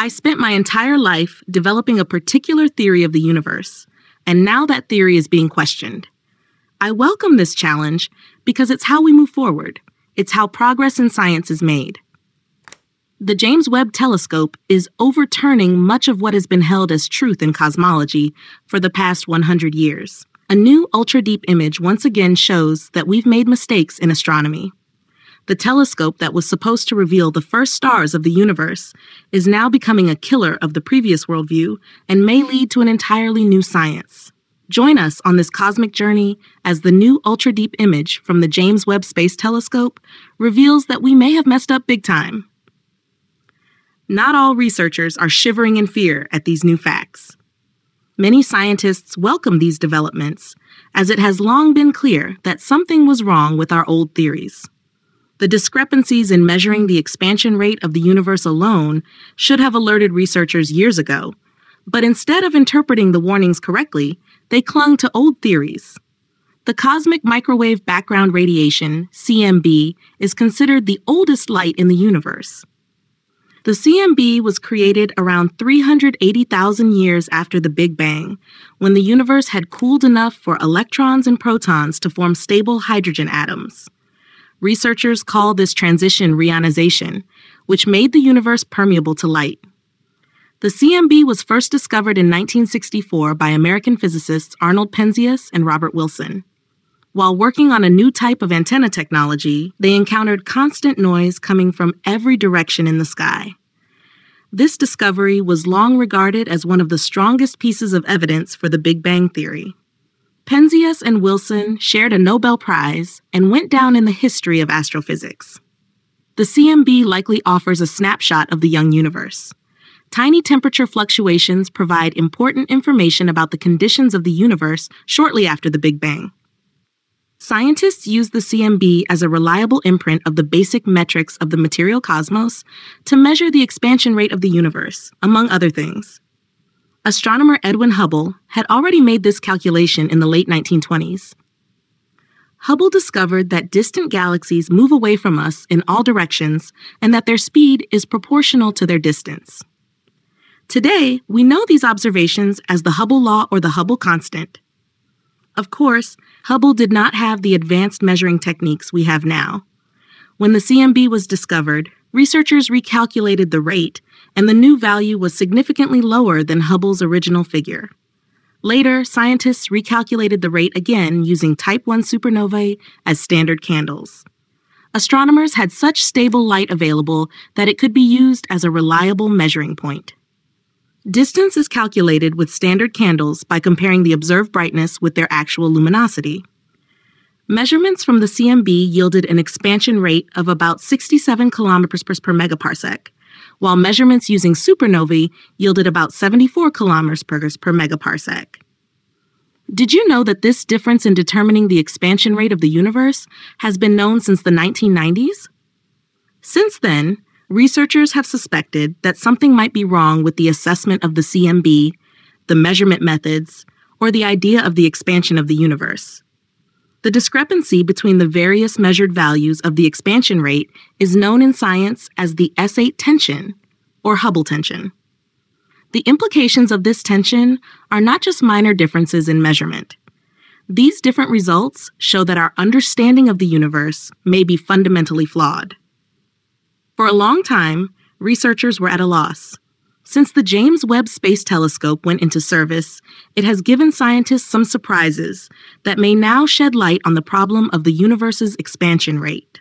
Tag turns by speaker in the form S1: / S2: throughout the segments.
S1: I spent my entire life developing a particular theory of the universe, and now that theory is being questioned. I welcome this challenge because it's how we move forward. It's how progress in science is made. The James Webb Telescope is overturning much of what has been held as truth in cosmology for the past 100 years. A new ultra deep image once again shows that we've made mistakes in astronomy. The telescope that was supposed to reveal the first stars of the universe is now becoming a killer of the previous worldview and may lead to an entirely new science. Join us on this cosmic journey as the new ultra deep image from the James Webb Space Telescope reveals that we may have messed up big time. Not all researchers are shivering in fear at these new facts. Many scientists welcome these developments, as it has long been clear that something was wrong with our old theories. The discrepancies in measuring the expansion rate of the universe alone should have alerted researchers years ago, but instead of interpreting the warnings correctly, they clung to old theories. The cosmic microwave background radiation, CMB, is considered the oldest light in the universe. The CMB was created around 380,000 years after the Big Bang, when the universe had cooled enough for electrons and protons to form stable hydrogen atoms. Researchers call this transition reionization, which made the universe permeable to light. The CMB was first discovered in 1964 by American physicists Arnold Penzias and Robert Wilson. While working on a new type of antenna technology, they encountered constant noise coming from every direction in the sky. This discovery was long regarded as one of the strongest pieces of evidence for the Big Bang Theory. Penzias and Wilson shared a Nobel Prize and went down in the history of astrophysics. The CMB likely offers a snapshot of the young universe. Tiny temperature fluctuations provide important information about the conditions of the universe shortly after the Big Bang. Scientists use the CMB as a reliable imprint of the basic metrics of the material cosmos to measure the expansion rate of the universe, among other things. Astronomer Edwin Hubble had already made this calculation in the late 1920s. Hubble discovered that distant galaxies move away from us in all directions and that their speed is proportional to their distance. Today, we know these observations as the Hubble law or the Hubble constant. Of course, Hubble did not have the advanced measuring techniques we have now. When the CMB was discovered, researchers recalculated the rate, and the new value was significantly lower than Hubble's original figure. Later, scientists recalculated the rate again using Type 1 supernovae as standard candles. Astronomers had such stable light available that it could be used as a reliable measuring point. Distance is calculated with standard candles by comparing the observed brightness with their actual luminosity. Measurements from the CMB yielded an expansion rate of about 67 kilometers per megaparsec, while measurements using supernovae yielded about 74 kilometers per, per megaparsec. Did you know that this difference in determining the expansion rate of the universe has been known since the 1990s? Since then, researchers have suspected that something might be wrong with the assessment of the CMB, the measurement methods, or the idea of the expansion of the universe. The discrepancy between the various measured values of the expansion rate is known in science as the S8 tension, or Hubble tension. The implications of this tension are not just minor differences in measurement. These different results show that our understanding of the universe may be fundamentally flawed. For a long time, researchers were at a loss. Since the James Webb Space Telescope went into service, it has given scientists some surprises that may now shed light on the problem of the universe's expansion rate.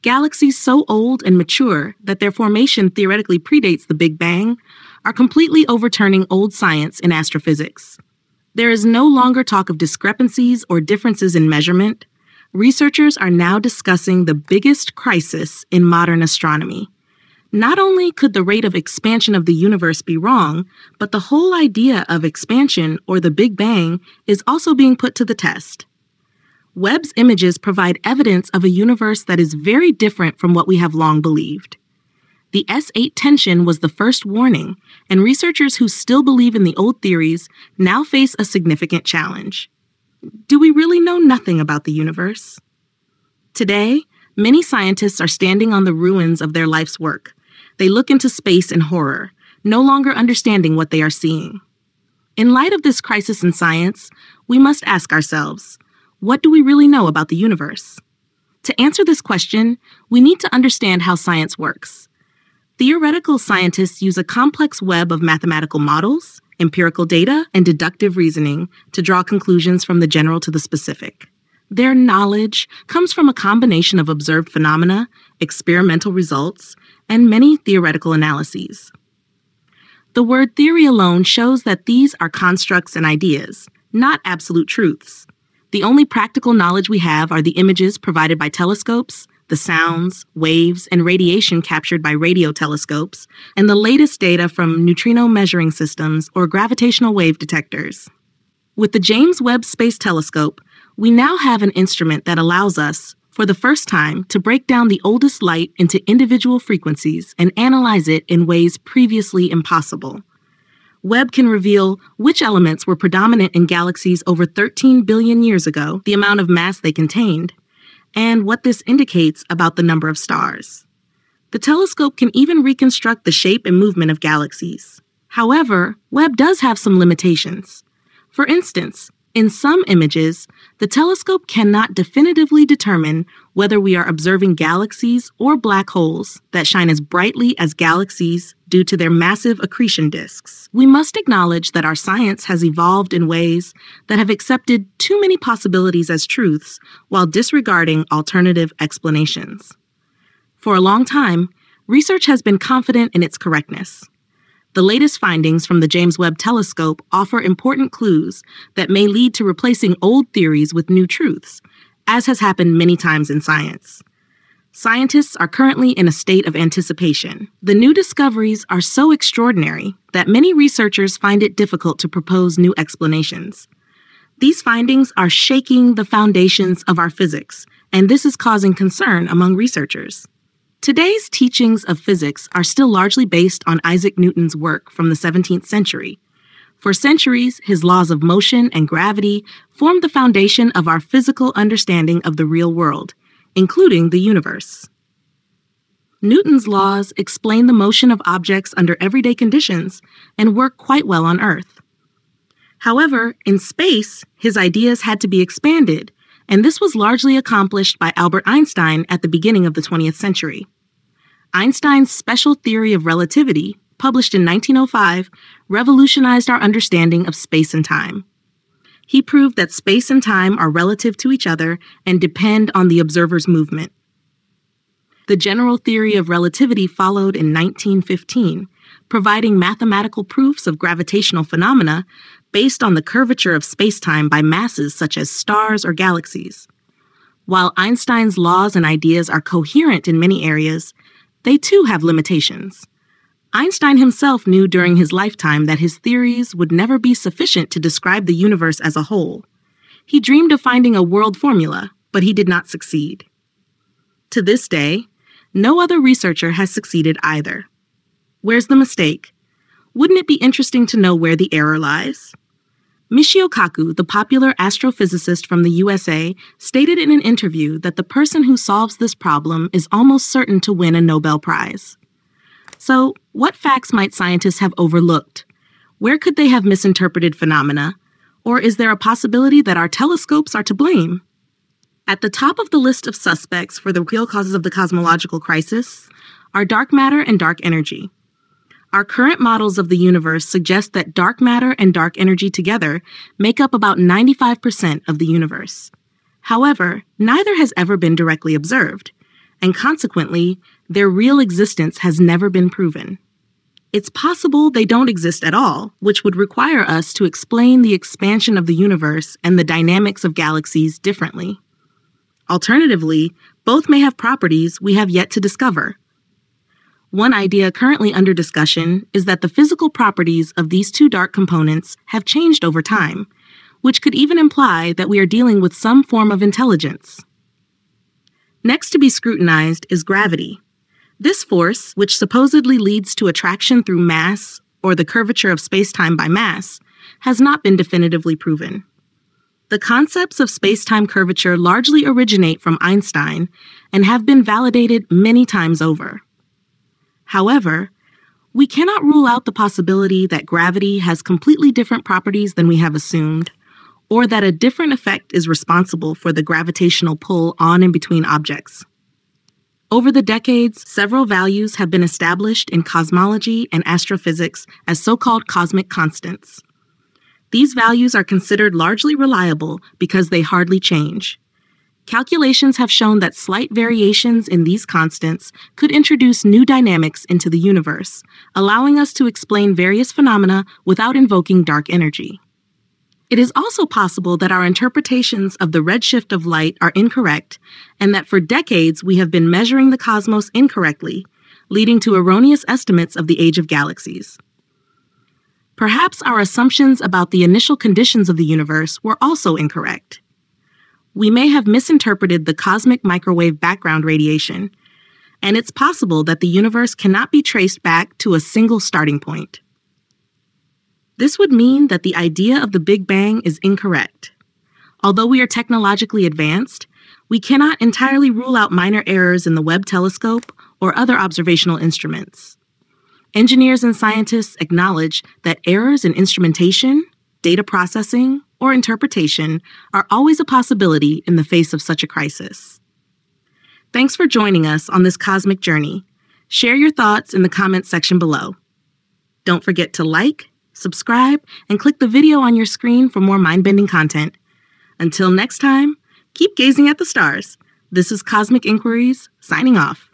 S1: Galaxies so old and mature that their formation theoretically predates the Big Bang are completely overturning old science in astrophysics. There is no longer talk of discrepancies or differences in measurement, researchers are now discussing the biggest crisis in modern astronomy. Not only could the rate of expansion of the universe be wrong, but the whole idea of expansion or the Big Bang is also being put to the test. Webb's images provide evidence of a universe that is very different from what we have long believed. The S8 tension was the first warning, and researchers who still believe in the old theories now face a significant challenge do we really know nothing about the universe? Today, many scientists are standing on the ruins of their life's work. They look into space in horror, no longer understanding what they are seeing. In light of this crisis in science, we must ask ourselves what do we really know about the universe? To answer this question, we need to understand how science works. Theoretical scientists use a complex web of mathematical models, empirical data, and deductive reasoning to draw conclusions from the general to the specific. Their knowledge comes from a combination of observed phenomena, experimental results, and many theoretical analyses. The word theory alone shows that these are constructs and ideas, not absolute truths. The only practical knowledge we have are the images provided by telescopes, the sounds, waves, and radiation captured by radio telescopes, and the latest data from neutrino measuring systems or gravitational wave detectors. With the James Webb Space Telescope, we now have an instrument that allows us, for the first time, to break down the oldest light into individual frequencies and analyze it in ways previously impossible. Webb can reveal which elements were predominant in galaxies over 13 billion years ago, the amount of mass they contained, and what this indicates about the number of stars. The telescope can even reconstruct the shape and movement of galaxies. However, Webb does have some limitations. For instance, in some images, the telescope cannot definitively determine whether we are observing galaxies or black holes that shine as brightly as galaxies due to their massive accretion disks. We must acknowledge that our science has evolved in ways that have accepted too many possibilities as truths while disregarding alternative explanations. For a long time, research has been confident in its correctness. The latest findings from the James Webb Telescope offer important clues that may lead to replacing old theories with new truths, as has happened many times in science. Scientists are currently in a state of anticipation. The new discoveries are so extraordinary that many researchers find it difficult to propose new explanations. These findings are shaking the foundations of our physics, and this is causing concern among researchers. Today's teachings of physics are still largely based on Isaac Newton's work from the 17th century. For centuries, his laws of motion and gravity formed the foundation of our physical understanding of the real world, including the universe. Newton's laws explain the motion of objects under everyday conditions and work quite well on Earth. However, in space, his ideas had to be expanded, and this was largely accomplished by Albert Einstein at the beginning of the 20th century. Einstein's special theory of relativity, published in 1905, revolutionized our understanding of space and time. He proved that space and time are relative to each other and depend on the observer's movement. The general theory of relativity followed in 1915, providing mathematical proofs of gravitational phenomena based on the curvature of spacetime by masses such as stars or galaxies. While Einstein's laws and ideas are coherent in many areas, they too have limitations. Einstein himself knew during his lifetime that his theories would never be sufficient to describe the universe as a whole. He dreamed of finding a world formula, but he did not succeed. To this day, no other researcher has succeeded either. Where's the mistake? Wouldn't it be interesting to know where the error lies? Michio Kaku, the popular astrophysicist from the USA, stated in an interview that the person who solves this problem is almost certain to win a Nobel Prize. So, what facts might scientists have overlooked? Where could they have misinterpreted phenomena? Or is there a possibility that our telescopes are to blame? At the top of the list of suspects for the real causes of the cosmological crisis are dark matter and dark energy. Our current models of the universe suggest that dark matter and dark energy together make up about 95% of the universe. However, neither has ever been directly observed, and consequently, their real existence has never been proven. It's possible they don't exist at all, which would require us to explain the expansion of the universe and the dynamics of galaxies differently. Alternatively, both may have properties we have yet to discover, one idea currently under discussion is that the physical properties of these two dark components have changed over time, which could even imply that we are dealing with some form of intelligence. Next to be scrutinized is gravity. This force, which supposedly leads to attraction through mass or the curvature of spacetime by mass, has not been definitively proven. The concepts of spacetime curvature largely originate from Einstein and have been validated many times over. However, we cannot rule out the possibility that gravity has completely different properties than we have assumed, or that a different effect is responsible for the gravitational pull on and between objects. Over the decades, several values have been established in cosmology and astrophysics as so called cosmic constants. These values are considered largely reliable because they hardly change. Calculations have shown that slight variations in these constants could introduce new dynamics into the universe, allowing us to explain various phenomena without invoking dark energy. It is also possible that our interpretations of the redshift of light are incorrect, and that for decades we have been measuring the cosmos incorrectly, leading to erroneous estimates of the age of galaxies. Perhaps our assumptions about the initial conditions of the universe were also incorrect we may have misinterpreted the cosmic microwave background radiation, and it's possible that the universe cannot be traced back to a single starting point. This would mean that the idea of the Big Bang is incorrect. Although we are technologically advanced, we cannot entirely rule out minor errors in the Webb telescope or other observational instruments. Engineers and scientists acknowledge that errors in instrumentation, data processing, or interpretation are always a possibility in the face of such a crisis. Thanks for joining us on this cosmic journey. Share your thoughts in the comments section below. Don't forget to like, subscribe, and click the video on your screen for more mind bending content. Until next time, keep gazing at the stars. This is Cosmic Inquiries, signing off.